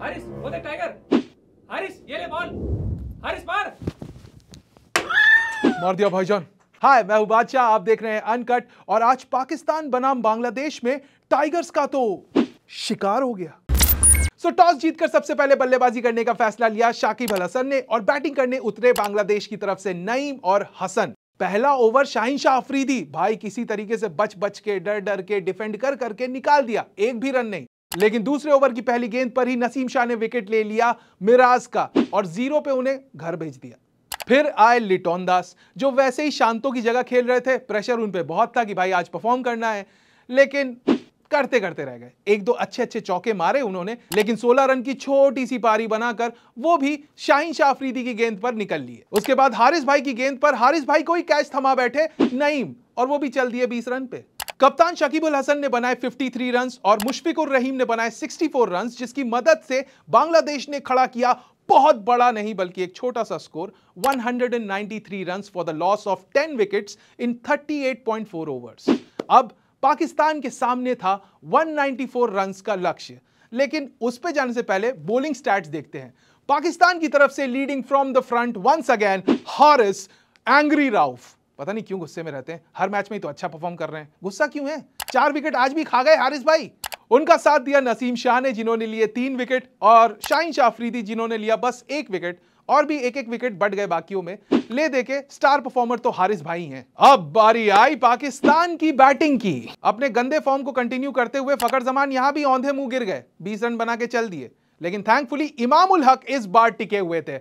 हारिस, वो देख टाइगर। हारिस, ये ले बॉल। हारिस, मार। मार दिया भाईजान। हाय, मैं हूँ बादशाह, आप देख रहे हैं अनकट, और आज पाकिस्तान बनाम बांग्लादेश में टाइगर्स का तो शिकार हो गया। सो, टॉस जीतकर सबसे पहले बल्लेबाजी करने का फैसला लिया शाकिब अल हसन ने, और बैटिंग करने उतरे बांग्लादेश की तरफ़ से नईम और हसन। पहला ओवर शाहिन शाह अफरीदी, भाई किसी तरीके से बच बच के डर डर के, डिफेंड कर करके निकाल दिया। एक भी रन नहीं। लेकिन दूसरे ओवर की पहली गेंद पर ही नसीम शाह ने विकेट ले लिया मिराज का और ज़ीरो पे उन्हें घर भेज दिया। फिर आए लिटोन दास, जो वैसे ही शांतों की जगह खेल रहे थे, प्रेशर उन पे बहुत था कि भाई आज परफॉर्म करना है, लेकिन करते करते रह गए। एक दो अच्छे अच्छे चौके मारे उन्होंने, लेकिन 16 रन की छोटी सी पारी बनाकर वो भी शाहीन शाह अफरीदी की गेंद पर निकल लिए। उसके बाद हारिस भाई की गेंद पर हारिस भाई को ही कैच थमा बैठे नईम, और वो भी चल दिए 20 रन पे। कप्तान शकीबुल हसन ने बनाए 53 रन्स और मुशफिकुर रहीम ने बनाए 64 रन्स जिसकी मदद से बांग्लादेश ने खड़ा किया बहुत बड़ा नहीं, बल्कि एक छोटा सा score 193 runs for the loss of 10 wickets in 38.4 overs अब पाकिस्तान के सामने था 194 रन्स का लक्ष्य, लेकिन उस पर जाने से पहले बॉलिंग स्टैट्स देखते हैं। पाकिस्तान की तरफ़ से leading from the front once again Haris angry Rauf पता नहीं क्यों गुस्से में रहते हैं। हर मैच में ही तो अच्छा परफॉर्म कर रहे हैं। गुस्सा क्यों है? चार विकेट आज भी खा गए हारिस भाई। उनका साथ दिया नसीम शाह ने, जिन्होंने लिए तीन विकेट और शाहीन शाह अफरीदी, जिन्होंने लिया बस एक विकेट और भी एक एक विकेट बढ़ गए बाकियों में। ले देके स्टार परफॉर्मर तो हारिस भाई हैं। अब बारी आई पाकिस्तान की बैटिंग की। अपने गंदे फॉर्म को कंटिन्यू करते हुए फकर जमान यहाँ भी औंधे मुँह गिर गए। बीस रन बना के चल दिए। लेकिन थैंकफुली इमामुल हक इस बार टिके हुए थे।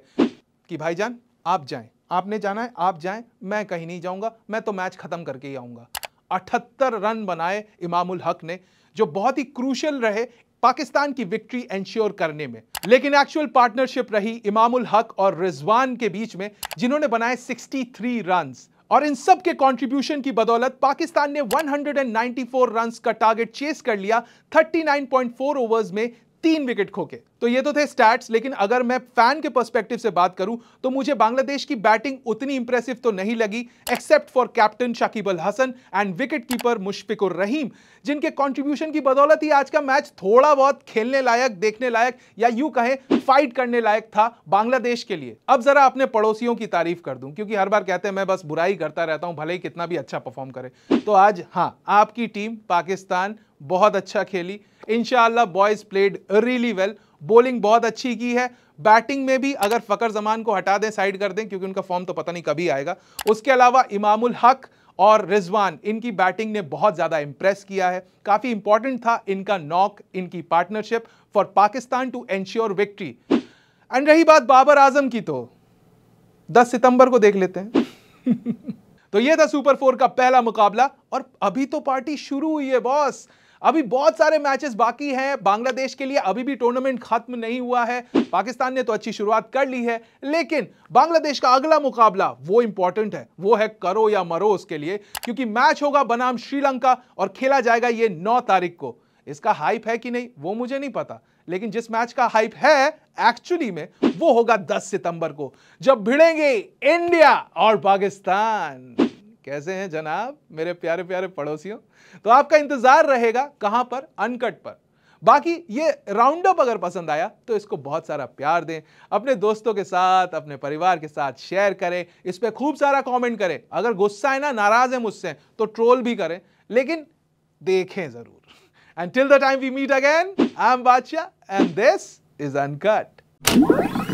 कि भाईजान, आप जाएँ। आपने जाना है, आप जाएँ, मैं कहीं नहीं जाऊँगा, मैं तो मैच खत्म करके ही आऊँगा। अठहत्तर रन बनाए इमामुल हक ने, जो बहुत ही क्रूशल रहे पाकिस्तान की विक्ट्री एंश्योर करने में। लेकिन एक्चुअल पार्टनरशिप रही इमामुल हक और रिजवान के बीच में, जिन्होंने बनाए 63 रन्स और इन सब के कंट्रीब्यूशन की बदौलत पाकिस्तान ने 194 रन्स का टारगेट चेस कर लिया। 39.4 ओवर्स में तीन विकेट खोके तो ये तो थे स्टैट्स लेकिन अगर मैं फ़ैन के पर्सपेक्टिव से बात करूँ तो मुझे बांग्लादेश की बैटिंग उतनी इंप्रेसिव तो नहीं लगी except for captain Shakib Al Hasan and wicket keeper Mushfiqur Rahim, जिनके कंट्रीब्यूशन की बदौलत ही आज का मैच थोड़ा बहुत खेलने लायक, देखने लायक, या यूँ कहें फाइट करने लायक था बांग्लादेश के लिए। अब जरा अपने पड़ोसियों की तारीफ़ कर दूँ, क्योंकि हर बार कहते हैं, मैं बस बुराई करता रहता हूँ, भले ही कितना भी अच्छा परफॉर्म करे। तो आज हाँ आपकी टीम पाकिस्तान, बहुत अच्छा खेली। इनशाला boys played really well bowling बहुत अच्छी की है। बैटिंग में भी अगर फकर जमान को हटा दें साइड कर दें, क्योंकि उनका फॉर्म तो पता नहीं कभी आएगा। उसके अलावा इमामुल हक और रिजवान, इनकी बैटिंग ने बहुत ज़्यादा इंप्रेस किया है। काफ़ी इंपॉर्टेंट था इनका नॉक इनकी partnership for Pakistan to ensure victory and रही बात बाबर आज़म की तो। 10 सितंबर को देख लेते हैं। तो यह था सुपर फोर का पहला मुकाबला और अभी तो पार्टी शुरू हुई है बॉस अभी बहुत सारे मैचेस बाकी हैं। बांग्लादेश के लिए अभी भी टूर्नामेंट खत्म नहीं हुआ है। पाकिस्तान ने तो अच्छी शुरुआत कर ली है। लेकिन बांग्लादेश का अगला मुकाबला वो इंपॉर्टेंट है। वो है करो या मरो उसके लिए। क्योंकि मैच होगा बनाम श्रीलंका और खेला जाएगा ये नौ तारीख को। इसका हाइप है कि नहीं, वो मुझे नहीं पता। लेकिन जिस मैच का हाइप है एक्चुअली में, वो होगा 10 सितंबर को। जब भिड़ेंगे इंडिया और पाकिस्तान। कैसे हैं जनाब? मेरे प्यारे प्यारे पड़ोसियों तो आपका इंतज़ार रहेगा कहाँ पर? अनकट पर। बाकी ये राउंड अप अगर पसंद आया तो इसको बहुत सारा प्यार दें, अपने दोस्तों के साथ, अपने परिवार के साथ शेयर करें, इस पर खूब सारा कमेंट करें। अगर गुस्सा है ना, नाराज़ है मुझसे तो ट्रोल भी करें, लेकिन देखें ज़रूर। And till the time we meet again I am Badshah and this is uncut